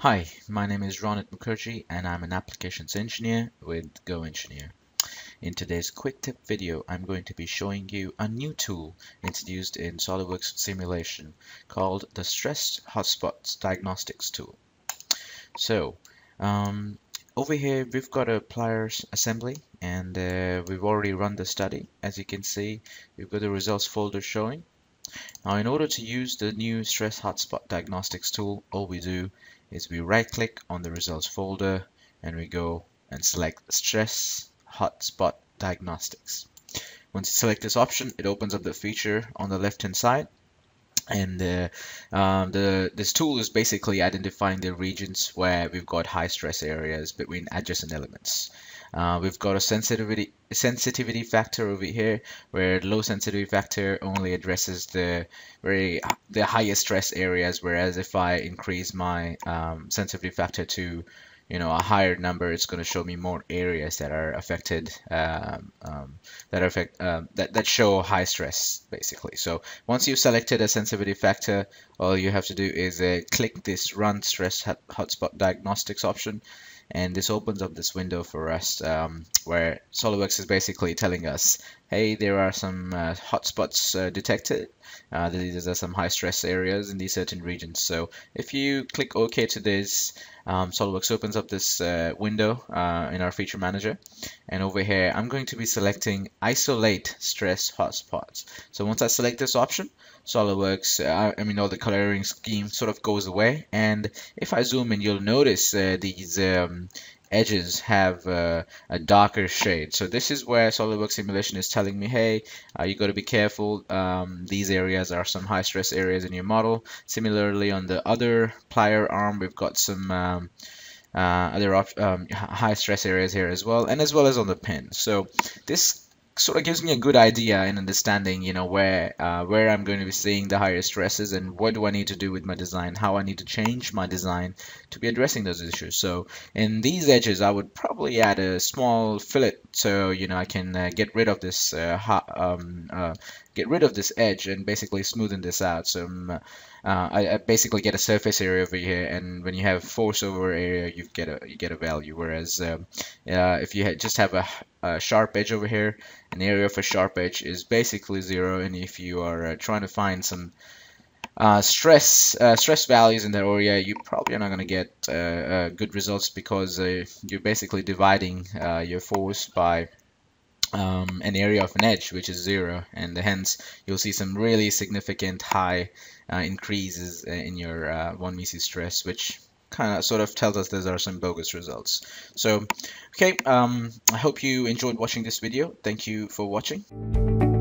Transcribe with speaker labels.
Speaker 1: Hi, my name is Ronit Mukherjee and I'm an applications engineer with GoEngineer. In today's quick tip video, I'm going to be showing you a new tool introduced in SOLIDWORKS simulation called the Stress Hotspots Diagnostics tool. So, um, over here we've got a pliers assembly and uh, we've already run the study. As you can see, we've got the results folder showing. Now, in order to use the new Stress Hotspot Diagnostics tool, all we do is we right click on the results folder and we go and select stress hotspot diagnostics. Once you select this option, it opens up the feature on the left hand side and uh, um, the this tool is basically identifying the regions where we've got high stress areas between adjacent elements. Uh, we've got a sensitivity sensitivity factor over here where low sensitivity factor only addresses the very the highest stress areas whereas if I increase my um, sensitivity factor to you know a higher number it's going to show me more areas that are affected um, um, that affect um, that, that show high stress basically. So once you've selected a sensitivity factor all you have to do is uh, click this run stress hotspot diagnostics option and this opens up this window for us um, where SOLIDWORKS is basically telling us hey there are some uh, hotspots uh, detected. Uh, these are some high stress areas in these certain regions. So if you click OK to this um, SOLIDWORKS opens up this uh, window uh, in our feature manager. And over here I'm going to be selecting isolate stress hotspots. So once I select this option SOLIDWORKS uh, I mean all the coloring scheme sort of goes away. And if I zoom in you'll notice these um, edges have uh, a darker shade. So this is where SOLIDWORKS simulation is telling me, hey, uh, you got to be careful. Um, these areas are some high stress areas in your model. Similarly, on the other plier arm, we've got some um, uh, other um, high stress areas here as well, and as well as on the pin. So this sort of gives me a good idea in understanding, you know, where uh, where I'm going to be seeing the higher stresses and what do I need to do with my design, how I need to change my design to be addressing those issues. So in these edges, I would probably add a small fillet so you know I can uh, get rid of this uh, um, uh, get rid of this edge and basically smoothen this out. So um, uh, I, I, basically get a surface area over here, and when you have force over area, you get a you get a value. Whereas um, uh, if you just have a, a, sharp edge over here, an area of a sharp edge is basically zero. And if you are uh, trying to find some uh, stress uh, stress values in that area, you probably are not going to get uh, uh, good results because you're basically dividing your force by um, an area of an edge which is zero and hence you'll see some really significant high uh, increases in your uh, von Mises stress which kind of sort of tells us those are some bogus results. So okay um, I hope you enjoyed watching this video. Thank you for watching